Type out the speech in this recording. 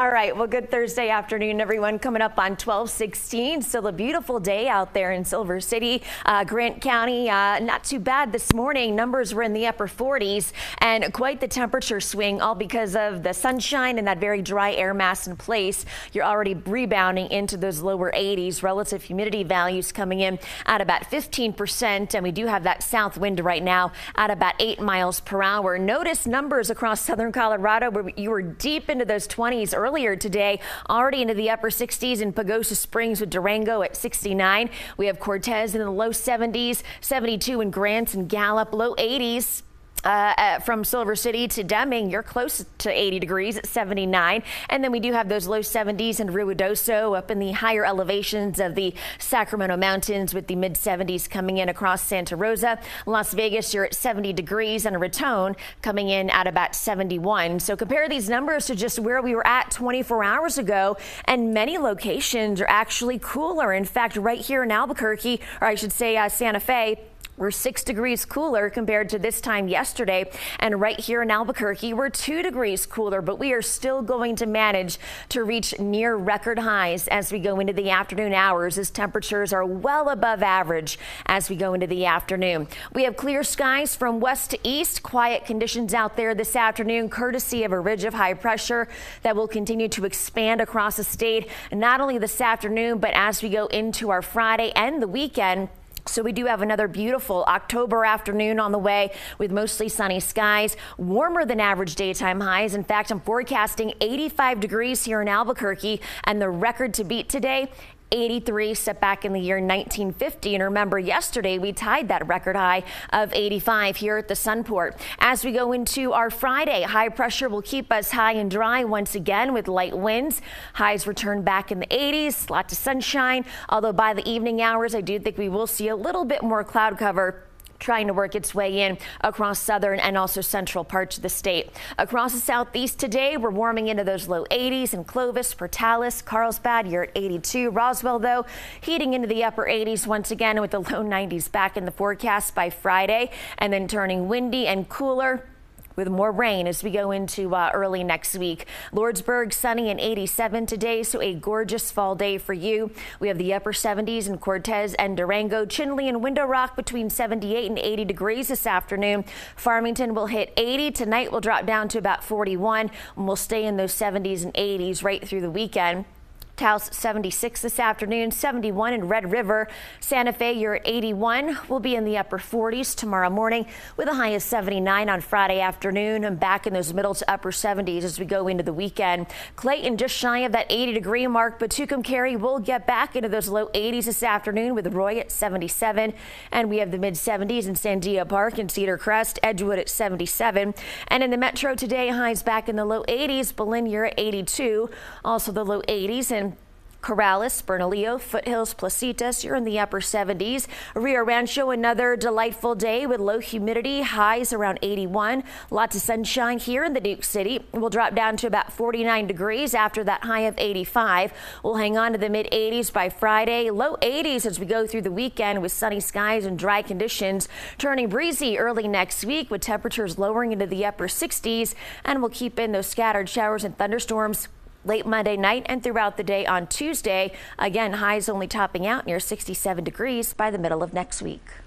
All right, well, good Thursday afternoon, everyone. Coming up on 1216. Still a beautiful day out there in Silver City, uh, Grant County. Uh, not too bad this morning. Numbers were in the upper 40s and quite the temperature swing, all because of the sunshine and that very dry air mass in place. You're already rebounding into those lower 80s. Relative humidity values coming in at about 15%. And we do have that south wind right now at about 8 miles per hour. Notice numbers across southern Colorado where you were deep into those 20s earlier today, already into the upper 60s in Pagosa Springs with Durango at 69. We have Cortez in the low 70s, 72 in Grants and Gallup, low 80s. Uh, from Silver City to Deming, you're close to 80 degrees at 79. And then we do have those low 70s in Ruidoso up in the higher elevations of the Sacramento Mountains with the mid 70s coming in across Santa Rosa. Las Vegas, you're at 70 degrees and Raton coming in at about 71. So compare these numbers to just where we were at 24 hours ago. And many locations are actually cooler. In fact, right here in Albuquerque, or I should say uh, Santa Fe, we're six degrees cooler compared to this time yesterday. And right here in Albuquerque, we're two degrees cooler, but we are still going to manage to reach near record highs as we go into the afternoon hours as temperatures are well above average as we go into the afternoon. We have clear skies from west to east, quiet conditions out there this afternoon, courtesy of a ridge of high pressure that will continue to expand across the state, not only this afternoon, but as we go into our Friday and the weekend. So we do have another beautiful October afternoon on the way with mostly sunny skies, warmer than average daytime highs. In fact, I'm forecasting 85 degrees here in Albuquerque and the record to beat today 83 set back in the year 1950. And remember, yesterday we tied that record high of 85 here at the Sunport. As we go into our Friday, high pressure will keep us high and dry once again with light winds. Highs return back in the 80s, lots of sunshine. Although by the evening hours, I do think we will see a little bit more cloud cover trying to work its way in across southern and also central parts of the state. Across the southeast today, we're warming into those low 80s in Clovis, Portales, Carlsbad. You're at 82. Roswell, though, heating into the upper 80s once again with the low 90s back in the forecast by Friday and then turning windy and cooler with more rain as we go into uh, early next week. Lordsburg sunny and 87 today, so a gorgeous fall day for you. We have the upper 70s in Cortez and Durango, Chinle and Window Rock between 78 and 80 degrees this afternoon. Farmington will hit 80 tonight. Will drop down to about 41 and we'll stay in those 70s and 80s right through the weekend. Taos 76 this afternoon, 71 in Red River. Santa Fe, you're at 81. We'll be in the upper 40s tomorrow morning with a high of 79 on Friday afternoon and back in those middle to upper 70s as we go into the weekend. Clayton just shy of that 80 degree mark, but Tucumcari will get back into those low 80s this afternoon with Roy at 77. And we have the mid 70s in Sandia Park and Cedar Crest, Edgewood at 77. And in the metro today, highs back in the low 80s. Belen, you're at 82. Also the low 80s and Corrales, Bernalillo, Foothills, Placitas, you're in the upper 70s. Rio Rancho, another delightful day with low humidity, highs around 81. Lots of sunshine here in the Duke City. We'll drop down to about 49 degrees after that high of 85. We'll hang on to the mid 80s by Friday, low 80s as we go through the weekend with sunny skies and dry conditions. Turning breezy early next week with temperatures lowering into the upper 60s, and we'll keep in those scattered showers and thunderstorms late Monday night and throughout the day on Tuesday. Again, highs only topping out near 67 degrees by the middle of next week.